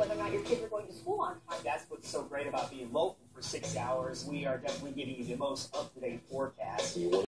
whether or not your kids are going to school on time. That's what's so great about being local for six hours. We are definitely giving you the most up to date forecast.